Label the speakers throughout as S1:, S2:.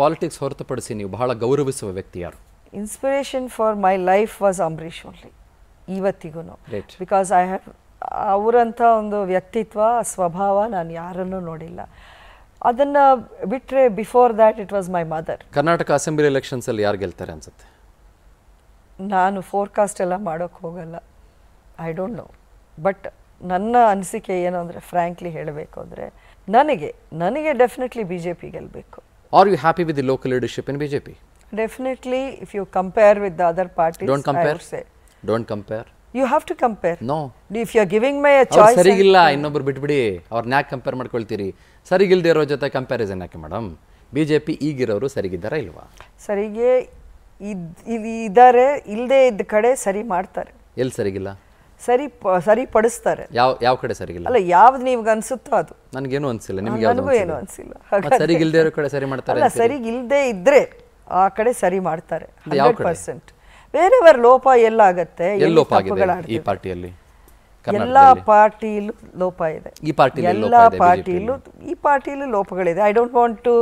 S1: Politics ಹೊರತುಪಡಿಸಿ ನೀವು ಬಹಳ ಗೌರವಿಸುವ ವ್ಯಕ್ತಿ ಯಾರು?
S2: Inspiration for my life was Ambareesh only ಇವತ್ತಿಗೂ. ಬಿಕಾಸ್ ಐ ಹ್ಯಾವ್ ಅವರಂಥ ಒಂದು ವ್ಯಕ್ತಿತ್ವ ಸ್ವಭಾವ ನಾನು ಯಾರನ್ನೂ ನೋಡಿಲ್ಲ. ಅದನ್ನು ಬಿಟ್ಟರೆ before that it was my mother
S1: Karnataka assembly ಎಲೆಕ್ಷನ್ಸಲ್ಲಿ ಯಾರು ಗೆಲ್ತಾರೆ ಅನ್ಸುತ್ತೆ?
S2: ನಾನು ಫೋರ್ಕಾಸ್ಟ್ ಎಲ್ಲ ಮಾಡೋಕ್ಕೆ ಹೋಗಲ್ಲ. ಐ ಡೋಂಟ್ ನೋ ಬಟ್ ನನ್ನ ಅನಿಸಿಕೆ ಏನು ಅಂದರೆ ಫ್ರ್ಯಾಂಕ್ಲಿ ಹೇಳಬೇಕು ಅಂದರೆ ನನಗೆ ನನಗೆ ಡೆಫಿನೆಟ್ಲಿ ಬಿ ಜೆ ಪಿ ಗೆಲ್ಲಬೇಕು
S1: are you happy with the local leadership in BJP
S2: definitely if you compare with the other party
S1: don't compare don't compare
S2: you have to compare
S1: no
S2: if you are giving my choice
S1: ಸರಿಗಿಲ್ಲ ಇನ್ನೊಬ್ರು ಬಿಟ್ಬಿಡಿ ಅವ್ರನ್ನ ಯಾಕೆ compare ಮಾಡ್ಕೊಳ್ತೀರಿ? ಸರಿಗಿಲ್ದೇ ಇರೋ ಜೊತೆ comparison ಯಾಕೆ madam B J P ಈಗಿರೋರು ಸರಿಗಿದ್ದಾರಾ ಇಲ್ವಾ?
S2: ಸರಿಗೆ ಇದ್ ಇದ್- ಇದ್ದಾರೆ ಇಲ್ಲದೆ ಇದ್ದ ಕಡೆ ಸರಿ ಮಾಡ್ತಾರೆ.
S1: ಎಲ್ಲಿ ಸರಿಗಿಲ್ಲ?
S2: ಸರಿ ಸರಿಪಡಿಸ್ತಾರೆ.
S1: ಯಾವ ಯಾವ ಕಡೆ ಸರಿಗಿಲ್ಲ?
S2: ಅಲ್ಲ ಯಾವ್ದು ನಿಮ್ಗೆ ಅನ್ಸುತ್ತೋ ಅದು.
S1: ನನಗೇನು ಅನ್ಸಿಲ್ಲ ನಿಮ್ಗೆ
S2: ನನಗೂ ಏನು ಅನ್ಸಿಲ್ಲ.
S1: ಸರಿಗಿಲ್ದೇ ಇರೋ ಕಡೆ ಸರಿ ಮಾಡ್ತಾರೆ
S2: ಅಲ್ಲ ಸರಿಗಿಲ್ಲದೆ ಇದ್ರೆ ಆ ಕಡೆ ಸರಿ ಮಾಡ್ತಾರೆ. ಹಂಡ್ರೆಡ್? ಪರ್ಸೆಂಟ್. ಬೇರೆಯವರ ಲೋಪ ಎಲ್ಲ ಆಗತ್ತೆ
S1: ಎಲ್ಲಿ
S2: ಎಲ್ಲಿ
S1: ಲೋಪ ಆಗಿದೆ ಈ ಪಾರ್ಟಿಯಲ್ಲಿ?
S2: ಎಲ್ಲಾ ಪಾರ್ಟಿಲು ಲೋಪ ಇದೆ.
S1: ಈ ಪಾರ್ಟಿ
S2: ಎಲ್ಲ ಪಾರ್ಟಿಲು ಈ ಪಾರ್ಟಿಯಲ್ಲೂ ಲೋಪಗಳಿದೆ. I don't want to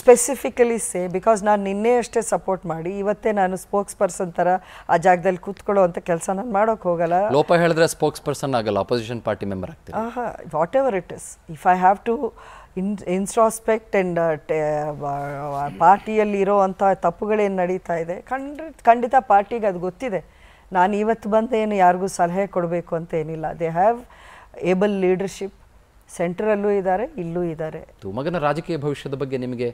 S2: specifically say because ನಾನು ನಿನ್ನೆ ಅಷ್ಟೇ ಸಪೋರ್ಟ್ ಮಾಡಿ ಇವತ್ತೇ ನಾನು ಸ್ಪೋಕ್ಸ್ ಪರ್ಸನ್ ಥರ ಆ ಜಾಗದಲ್ಲಿ ಕೂತ್ಕೊಳ್ಳೋ ಅಂತ ಕೆಲಸ ನಾನು ಮಾಡೋಕೆ ಹೋಗಲ್ಲ.
S1: ಲೋಪ ಹೇಳಿದ್ರೆ ಸ್ಪೋಕ್ಸ್ ಪರ್ಸನ್ ಆಗಲ್ಲ ಅಪೋಸಿಷನ್ ಪಾರ್ಟಿ ಮೆಂಬರ್ ಆಹಾ
S2: whatever it is if I have to in introspect and ಪಾರ್ಟಿಯಲ್ಲಿ ಇರೋವಂಥ ತಪ್ಪುಗಳೇನು ನಡೀತಾ ಇದೆ ಖಂಡಿತ ಪಾರ್ಟಿಗೆ ಅದು ಗೊತ್ತಿದೆ. ನಾನು ಇವತ್ತು ಬಂದು ಏನು ಯಾರಿಗೂ ಸಲಹೆ ಕೊಡಬೇಕು ಅಂತ ಏನಿಲ್ಲ. ದೇ ಹ್ಯಾವ್ ಏಬಲ್ ಲೀಡರ್ಶಿಪ್ ಸೆಂಟ್ರಲ್ಲೂ ಇದ್ದಾರೆ ಇಲ್ಲೂ ಇದ್ದಾರೆ.
S1: ಮಗನ ರಾಜಕೀಯ ಭವಿಷ್ಯದ ಬಗ್ಗೆ ನಿಮಗೆ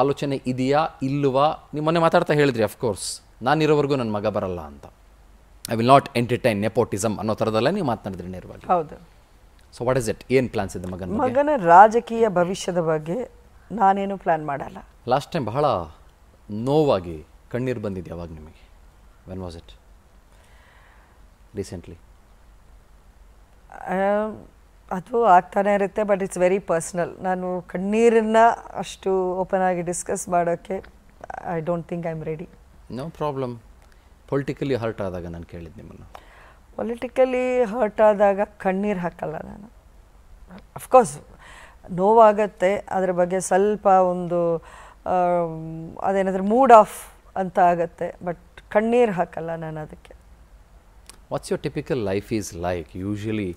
S1: ಆಲೋಚನೆ ಇದೆಯಾ ಇಲ್ಲವಾ? ನೀವು ಮೊನ್ನೆ ಮಾತಾಡ್ತಾ ಹೇಳಿದ್ರಿ ಅಫ್ಕೋರ್ಸ್ ನಾನಿರೋವರೆಗೂ ನನ್ನ ಮಗ ಬರಲ್ಲ ಅಂತ. I will not entertain nepotism ಅನ್ನೋ ಥರದಲ್ಲೇ ನೀವು ಮಾತನಾಡಿದ್ರಿ ನೇರವಾಗಿ.
S2: ಹೌದು.
S1: ಸೊ ವಾಟ್ ಇಸ್ ಇಟ್ ಏನು ಪ್ಲಾನ್ಸ್ ಇದೆ ಮಗನ
S2: ಮಗನ ರಾಜಕೀಯ ಭವಿಷ್ಯದ ಬಗ್ಗೆ ನಾನೇನು ಪ್ಲ್ಯಾನ್ ಮಾಡಲ್ಲ.
S1: ಲಾಸ್ಟ್ ಟೈಮ್ ಬಹಳ ನೋವಾಗಿ ಕಣ್ಣೀರು ಬಂದಿದೆ ಯಾವಾಗ ನಿಮಗೆ? ವೆನ್ ವಾಸ್ ಇಟ್ ರೀಸೆಂಟ್ಲಿ
S2: ಆ, ಅದು ಆಗ್ತಾನೆ ಇರುತ್ತೆ ಬಟ್ ಇಟ್ಸ್ ವೆರಿ ಪರ್ಸ್ನಲ್ ನಾನು ಕಣ್ಣೀರನ್ನ ಅಷ್ಟು ಓಪನ್ ಆಗಿ ಡಿಸ್ಕಸ್ ಮಾಡೋಕ್ಕೆ I don't think I am ready
S1: no problem politically hurt ಆದಾಗ ನಾನು ಕೇಳಿದ್ದು ನಿಮ್ಮನ್ನು.
S2: ಪೊಲಿಟಿಕಲಿ ಹರ್ಟ್ ಆದಾಗ ಕಣ್ಣೀರು ಹಾಕಲ್ಲ ನಾನು. ಅಫ್ಕೋರ್ಸ್ ನೋವಾಗತ್ತೆ ಅದ್ರ ಬಗ್ಗೆ ಸ್ವಲ್ಪ ಒಂದು ಅದೇನಾದ್ರೆ ಮೂಡ್ ಆಫ್ ಅಂತ ಆಗತ್ತೆ ಬಟ್ ಕಣ್ಣೀರು ಹಾಕಲ್ಲ ನಾನು ಅದಕ್ಕೆ.
S1: What's your typical life is like usually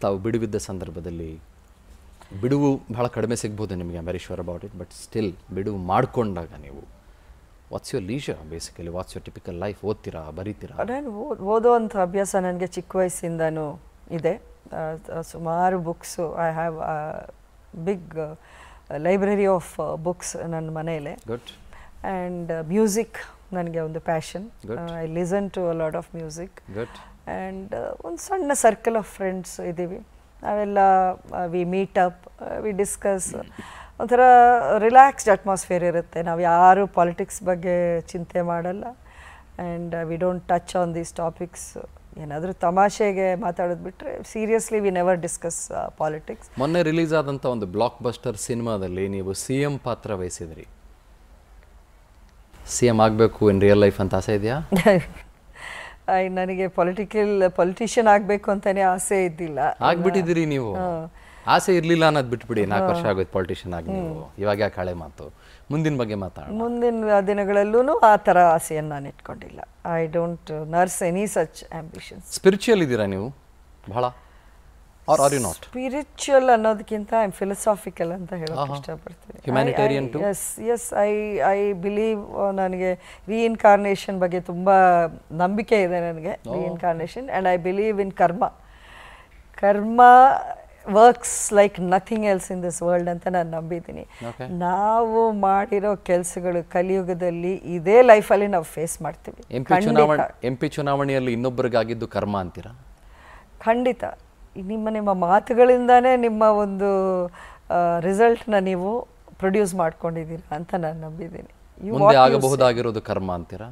S1: ತಾವು ಬಿಡುವಿದ್ದ ಸಂದರ್ಭದಲ್ಲಿ ಬಿಡುವು ಭಾಳ ಕಡಿಮೆ ಸಿಗ್ಬೋದು ನಿಮಗೆ. Very sure about it but still ಬಿಡುವು ಮಾಡಿಕೊಂಡಾಗ ನೀವು what's your leisure basically what's your typical life ಓದ್ತೀರಾ ಬರೀತೀರಾ?
S2: ನಾನು ಓದ್- ಓದೋವಂಥ ಅಭ್ಯಾಸ ನನಗೆ ಚಿಕ್ಕ ವಯಸ್ಸಿಂದನೂ ಇದೆ. ಸುಮಾರು books I have big library of books ನನ್ನ ಮನೆಯಲ್ಲೇ.
S1: ಗುಡ್
S2: ಆ್ಯಂಡ್ ಮ್ಯೂಸಿಕ್ ನನಗೆ ಒಂದು passion. I listen to a lot of music and ಒಂದು ಸಣ್ಣ ಸರ್ಕಲ್ ಆಫ್ ಫ್ರೆಂಡ್ಸ್ ಇದ್ದೀವಿ. ನಾವೆಲ್ಲ we meet up we discuss ಒಂಥರ ರಿಲ್ಯಾಕ್ಸ್ಡ್ ಅಟ್ಮಾಸ್ಫಿಯರ್ ಇರುತ್ತೆ. ನಾವು ಯಾರು ಪಾಲಿಟಿಕ್ಸ್ ಬಗ್ಗೆ ಚಿಂತೆ ಮಾಡಲ್ಲ. And we don't touch on these topics ಏನಾದರೂ ತಮಾಷೆಗೆ ಮಾತಾಡೋದು ಬಿಟ್ಟರೆ seriously we never discuss politics
S1: ಮೊನ್ನೆ ರಿಲೀಸ್ ಆದಂಥ ಒಂದು ಬ್ಲಾಕ್ ಬಸ್ಟರ್ ಸಿನಿಮಾದಲ್ಲಿ ನೀವು ಸಿ ಎಂ ಪಾತ್ರ ವಹಿಸಿದ್ರಿ. ಸಿ ಎಂ ಆಗಬೇಕು ಇನ್ ರಿಯಲ್ ಲೈಫ್ ಅಂತ ಆಸೆ ಇದೆಯಾ?
S2: ನನಗೆ ಪೊಲಿಟಿಕಲ್ ಪೊಲಿಟಿಷಿಯನ್ ಆಗಬೇಕು ಅಂತಾನೆ ಆಸೆ ಇದ್ದಿಲ್ಲ.
S1: ಆಗ್ಬಿಟ್ಟಿದ್ದೀರಿ ನೀವು. ಆಸೆ ಇರ್ಲಿಲ್ಲ ಅನ್ನೋದು ಬಿಟ್ಬಿಡಿ ನಾಲ್ಕು ವರ್ಷ ಆಗೋಯ್ತು ಪೊಲಿಟಿಷಿಯನ್ ಆಗಿ ನೀವು. ಇವಾಗ ಯಾಕೆ ಹಳೆ ಮಾತು? ಮುಂದಿನ ಬಗ್ಗೆ ಮಾತಾಡ
S2: ಮುಂದಿನ ದಿನಗಳಲ್ಲೂ ಆ ಥರ ಆಸೆಯನ್ನು ನಾನು ಇಟ್ಕೊಂಡಿಲ್ಲ. I don't nurse any such ambitions
S1: spiritual ಇದ್ದೀರಾ ನೀವು? ಬಹಳ. Are are you not
S2: spiritual ಅನ್ನೋದಕ್ಕಿಂತ ಐ ಫಿಲಸಾಫಿಕಲ್ ಅಂತ ಹೇಳೋಕೆ ಇಷ್ಟಪಡ್ತೀನಿ.
S1: Humanitarian too
S2: yes yes I I believe ನನಗೆ ರೀಇನ್ಕಾರ್ನೇಷನ್ ಬಗ್ಗೆ ತುಂಬ ನಂಬಿಕೆ ಇದೆ ನನಗೆ reincarnation and I believe in karma karma works like nothing else in this world ಅಂತ ನಾನು ನಂಬಿದ್ದೀನಿ. ನಾವು ಮಾಡಿರೋ ಕೆಲಸಗಳು ಕಲಿಯುಗದಲ್ಲಿ ಇದೇ ಲೈಫಲ್ಲಿ ನಾವು ಫೇಸ್ ಮಾಡ್ತೀವಿ.
S1: ಎಂ ಪಿ ಚುನಾವಣೆ ಎಂ ಪಿ ಚುನಾವಣೆಯಲ್ಲಿ ಇನ್ನೊಬ್ಬರಿಗಾಗಿದ್ದು ಕರ್ಮ ಅಂತೀರಾ?
S2: ಖಂಡಿತ. ನಿಮ್ಮ ನಿಮ್ಮ ಮಾತುಗಳಿಂದಾನೇ ನಿಮ್ಮ ಒಂದು ರಿಸಲ್ಟ್ನ ನೀವು ಪ್ರೊಡ್ಯೂಸ್ ಮಾಡ್ಕೊಂಡಿದ್ದೀರಾ ಅಂತ ನಾನು ನಂಬಿದ್ದೀನಿ.
S1: ಮುಂದೆ ಆಗಬಹುದಾಗಿರೋದು ಕರ್ಮ ಅಂತೀರಾ?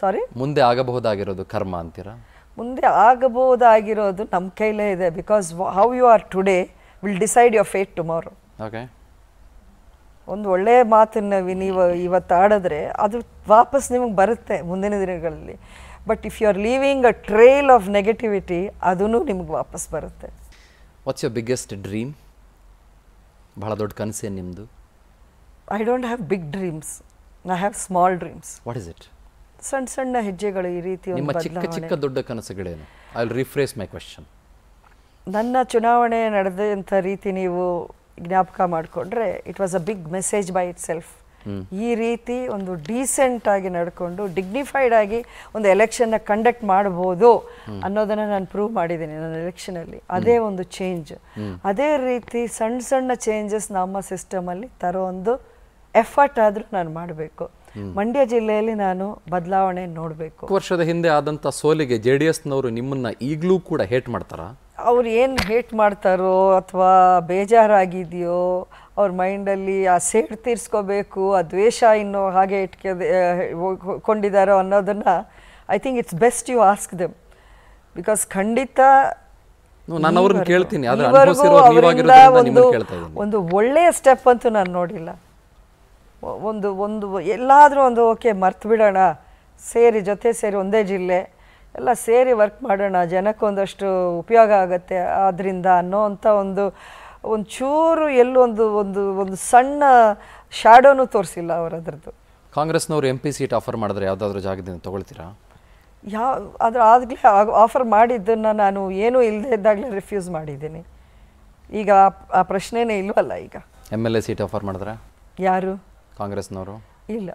S2: ಸಾರಿ
S1: ಮುಂದೆ ಆಗಬಹುದಾಗಿರೋದು ಕರ್ಮ ಅಂತೀರಾ?
S2: ಮುಂದೆ ಆಗಬಹುದಾಗಿರೋದು ನಮ್ಮ ಕೈಲೇ ಇದೆ because how you are today will decide your fate tomorrow
S1: okay
S2: ಒಂದು ಒಳ್ಳೆಯ ಮಾತನ್ನು ನೀವು ಇವತ್ತು ಆಡಿದ್ರೆ ಅದು ವಾಪಸ್ ನಿಮಗೆ ಬರುತ್ತೆ ಮುಂದಿನ ದಿನಗಳಲ್ಲಿ. But if you are leaving a trail of negativity ಅದೂ ನಿಮ್ಗೆ ವಾಪಸ್ ಬರುತ್ತೆ.
S1: ವಾಟ್ಸ್ ಯೋರ್ ಬಿಗ್ಗೆಸ್ಟ್ ಡ್ರೀಮ್ ಬಹಳ ದೊಡ್ಡ ಕನಸೇನು ನಿಮ್ಮದು
S2: I don't have big dreams I have small dreams
S1: what is it
S2: ಸಣ್ಣ ಸಣ್ಣ ಹೆಜ್ಜೆಗಳು ಈ ರೀತಿ
S1: ನಿಮ್ಮ ಚಿಕ್ಕ ಚಿಕ್ಕ ದೊಡ್ಡ ಕನಸುಗಳೇನು? I will rephrase my question
S2: ನನ್ನ ಚುನಾವಣೆ ನಡೆದಂಥ ರೀತಿ ನೀವು ಜ್ಞಾಪಕ ಮಾಡಿಕೊಂಡ್ರೆ it was a big message by itself ಈ ರೀತಿ ಒಂದು ಡೀಸೆಂಟ್ ಆಗಿ ನಡ್ಕೊಂಡು ಡಿಗ್ನಿಫೈಡ್ ಆಗಿ ಒಂದು ಎಲೆಕ್ಷನ್ನ ಕಂಡಕ್ಟ್ ಮಾಡ್ಬೋದು ಅನ್ನೋದನ್ನ ನಾನು ಪ್ರೂವ್ ಮಾಡಿದ್ದೀನಿ ನನ್ನ ಎಲೆಕ್ಷನಲ್ಲಿ ಅದೇ ಒಂದು ಚೇಂಜ್ ಅದೇ ರೀತಿ ಸಣ್ಣ ಸಣ್ಣ ಚೇಂಜಸ್ ನಮ್ಮ ಸಿಸ್ಟಮಲ್ಲಿ ತರೋ ಒಂದು ಎಫರ್ಟ್ ಆದರೂ ನಾನು ಮಾಡಬೇಕು. ಮಂಡ್ಯ ಜಿಲ್ಲೆಯಲ್ಲಿ ನಾನು ಬದಲಾವಣೆ ನೋಡಬೇಕು.
S1: ವರ್ಷದ ಹಿಂದೆ ಆದಂಥ ಸೋಲಿಗೆ ಜೆ ಡಿ ಎಸ್ನವರು ನಿಮ್ಮನ್ನ ಈಗಲೂ ಕೂಡ ಹೇಟ್ ಮಾಡ್ತಾರಾ?
S2: ಅವ್ರು ಏನು ಹೇಟ್ ಮಾಡ್ತಾರೋ ಅಥವಾ ಬೇಜಾರಾಗಿದೆಯೋ ಅವ್ರ ಮೈಂಡಲ್ಲಿ ಆ ಸೇಡ್ ತೀರ್ಸ್ಕೋಬೇಕು ಆ ದ್ವೇಷ ಇನ್ನು ಹಾಗೆ ಇಟ್ಕೆ ಕೊಂಡಿದ್ದಾರೋ ಅನ್ನೋದನ್ನ I think it's best you ask them because ಖಂಡಿತ
S1: ನಾನು ಅವ್ರನ್ನ ಕೇಳ್ತೀನಿ.
S2: ಒಂದು ಒಳ್ಳೆಯ ಸ್ಟೆಪ್ ಅಂತೂ ನಾನು ನೋಡಿಲ್ಲ. ಒಂದು ಒಂದು ಎಲ್ಲಾದರೂ ಒಂದು ಓಕೆ ಮರ್ತು ಬಿಡೋಣ. ಸೇರಿ ಜೊತೆ ಸೇರಿ ಒಂದೇ ಜಿಲ್ಲೆ. ಎಲ್ಲ ಸೇರಿ ವರ್ಕ್ ಮಾಡೋಣ. ಜನಕ್ಕೊಂದಷ್ಟು ಉಪಯೋಗ ಆಗುತ್ತೆ ಆದ್ದರಿಂದ ಅನ್ನೋ ಅಂಥ ಒಂದು ಒಂದು ಚೂರು ಎಲ್ಲೊಂದು ಒಂದು ಒಂದು ಸಣ್ಣ ಶಾಡೋನು ತೋರಿಸಿಲ್ಲ ಅವರದ್ರದ್ದು
S1: ಕಾಂಗ್ರೆಸ್ನವರು ಎಂ ಪಿ ಸೀಟ್ ಆಫರ್ ಮಾಡಿದ್ರೆ ಯಾವುದಾದ್ರೂ ಜಾಗದಿಂದ ತೊಗೊಳ್ತೀರಾ?
S2: ಯಾವ ಅದ್ರ ಆಗಲೇ ಆಫರ್ ಮಾಡಿದ್ದನ್ನು ನಾನು ಏನೂ ಇಲ್ಲದೆ ಇದ್ದಾಗಲೇ ರಿಫ್ಯೂಸ್ ಮಾಡಿದ್ದೀನಿ. ಈಗ ಆ- ಆ ಪ್ರಶ್ನೆನೇ ಇಲ್ವಲ್ಲ ಈಗ.
S1: M L A seat offer ಮಾಡಿದ್ರೆ?
S2: ಯಾರು?
S1: ಕಾಂಗ್ರೆಸ್ನವರು?
S2: ಇಲ್ಲ.